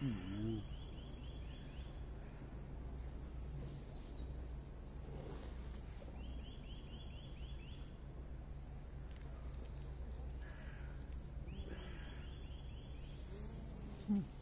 Hmm. hmm.